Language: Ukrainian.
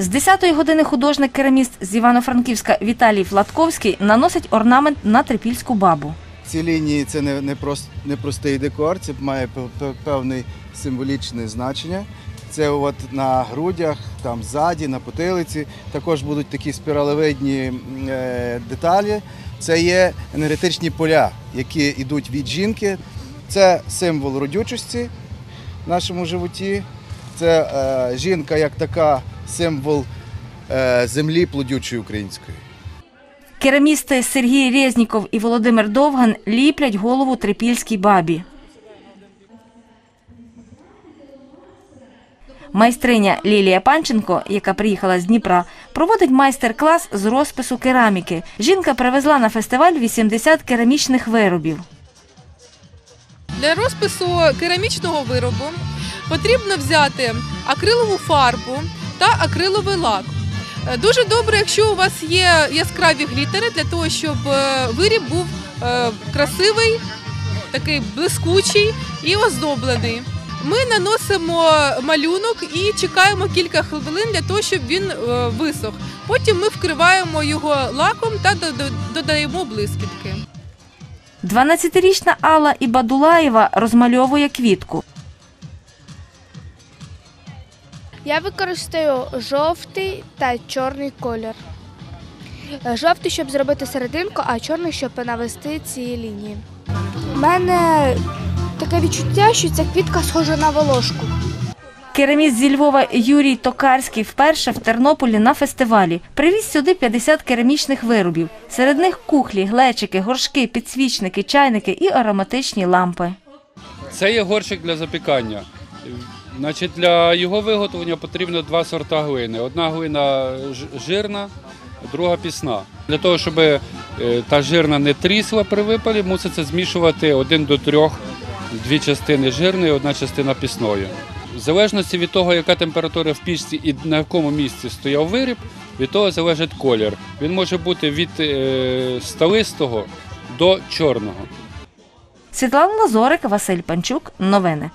З 10-ї години художник-кераміст з Івано-Франківська Віталій Флатковський наносить орнамент на трипільську бабу. Ці лінії це не, не, прос- не простий декор, це має пев- пев- певне символічне значення. Це от на грудях, там ззаді, на потилиці. Також будуть такі спіралевидні е, деталі. Це є енергетичні поля, які йдуть від жінки. Це символ родючості в нашому животі. Це е, жінка як така символ е, землі плодючої української. Керамісти Сергій Резніков і Володимир Довган ліплять голову трипільській бабі. Майстриня Лілія Панченко, яка приїхала з Дніпра, проводить майстер-клас з розпису кераміки. Жінка привезла на фестиваль 80 керамічних виробів. Для розпису керамічного виробу потрібно взяти акрилову фарбу та акриловий лак. Е, Дуже добре, якщо у вас є яскраві глітери, для того, щоб е, виріб був е, красивий, такий блискучий і оздоблений. Ми наносимо малюнок і чекаємо кілька хвилин для того, щоб він висох. Потім ми вкриваємо його лаком та додаємо блискітки. 12-річна Алла Ібадулаєва розмальовує квітку. Я використаю жовтий та чорний колір. Жовтий, щоб зробити серединку, а чорний, щоб навести ці лінії. У мене таке відчуття, що ця квітка схожа на волошку. Кераміст зі Львова Юрій Токарський вперше в Тернополі на фестивалі. Привіз сюди 50 керамічних виробів. Серед них кухлі, глечики, горшки, підсвічники, чайники і ароматичні лампи. Це є горщик для запікання. Значить, для його виготовлення потрібно два сорта глини. Одна глина жирна, друга пісна. Для того, щоб е, та жирна не трісла при випалі, муситься змішувати один до трьох дві частини жирної, одна частина пісної. В залежності від того, яка температура в пічці і на якому місці стояв виріб, від того залежить колір. Він може бути від е, сталистого до чорного. Світлана Лазорик, Василь Панчук. Новини.